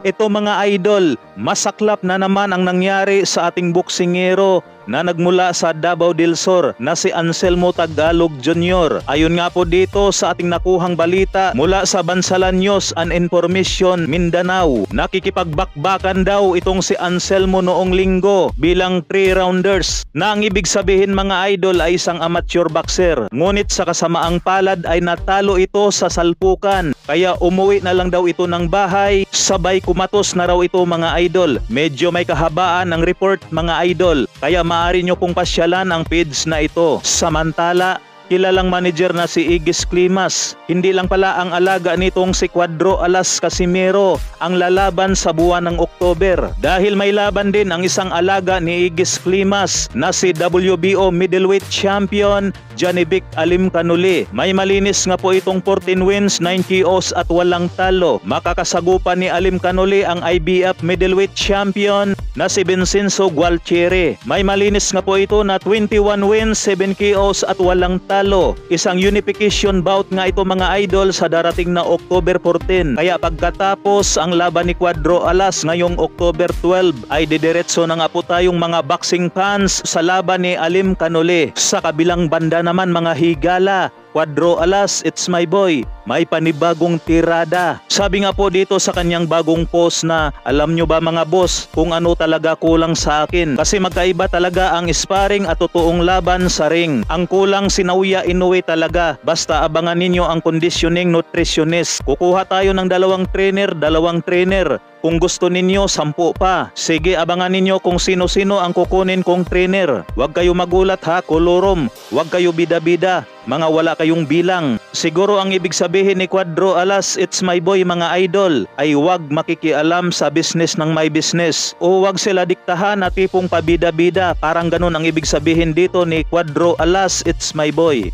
Ito mga idol, masaklap na naman ang nangyari sa ating boksingero na nagmula sa Davao del Sur na si Anselmo Tagalog Jr. Ayon nga po dito sa ating nakuhang balita mula sa Bansalan News and Information Mindanao, nakikipagbakbakan daw itong si Anselmo noong linggo bilang 3-rounders na ang ibig sabihin mga idol ay isang amateur boxer. Ngunit sa kasamaang palad ay natalo ito sa salpukan kaya umuwi na lang daw ito ng bahay sabay kumatos na raw ito mga idol. Medyo may kahabaan ang report mga idol kaya maaari nyo pong pasyalan ang feeds na ito. Samantala, kilalang manager na si Igis Climas. Hindi lang pala ang alaga nitong si Cuadro Alas Casimiro ang lalaban sa buwan ng Oktober dahil may laban din ang isang alaga ni Igis Climas na si WBO middleweight champion Janivic Alim Kanuli. May malinis nga po itong 14 wins, 9 KOs at walang talo. Makakasagupan ni Alim Kanuli ang IBF middleweight champion na si Vincenzo Gualtieri. May malinis nga po ito na 21 wins, 7 KOs at walang talo. Isang unification bout nga ito mga idol sa darating na October 14. Kaya pagkatapos ang laban ni Cuadro Alas ngayong October 12 ay didiretso na nga po tayong mga boxing fans sa laban ni Alim Kanuli. Sa kabilang banda naman mga higala, Quadro Alas, it's my boy. May panibagong tirada. Sabi nga po dito sa kanyang bagong post na, alam nyo ba mga boss kung ano talaga kulang sa akin? Kasi magkaiba talaga ang sparring at totoong laban sa ring. Ang kulang si Nauya Inoue talaga. Basta abangan ninyo ang conditioning nutritionist. Kukuha tayo ng dalawang trainer, dalawang trainer. Kung gusto ninyo, sampu pa. Sige, abangan ninyo kung sino-sino ang kukunin kong trainer. Huwag kayo magulat ha, kolorom. Huwag kayo bida-bida. Mga wala kayong bilang. Siguro ang ibig sabihin ni Quadro Alas, it's my boy mga idol, ay huwag makikialam sa business ng my business. O huwag sila diktahan at tipong pabida-bida. Parang ganun ang ibig sabihin dito ni Quadro Alas, it's my boy.